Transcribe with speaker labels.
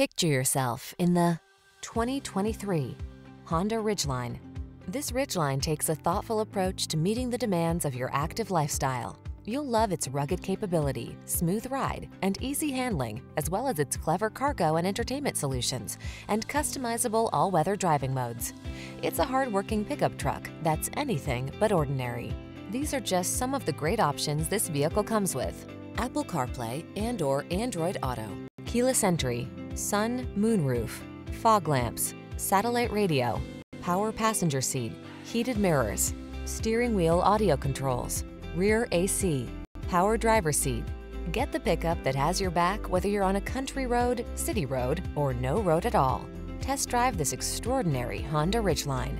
Speaker 1: Picture yourself in the 2023 Honda Ridgeline. This Ridgeline takes a thoughtful approach to meeting the demands of your active lifestyle. You'll love its rugged capability, smooth ride, and easy handling, as well as its clever cargo and entertainment solutions and customizable all-weather driving modes. It's a hard-working pickup truck that's anything but ordinary. These are just some of the great options this vehicle comes with. Apple CarPlay and or Android Auto, keyless entry, sun, moonroof, fog lamps, satellite radio, power passenger seat, heated mirrors, steering wheel audio controls, rear AC, power driver seat. Get the pickup that has your back whether you're on a country road, city road, or no road at all. Test drive this extraordinary Honda Ridgeline.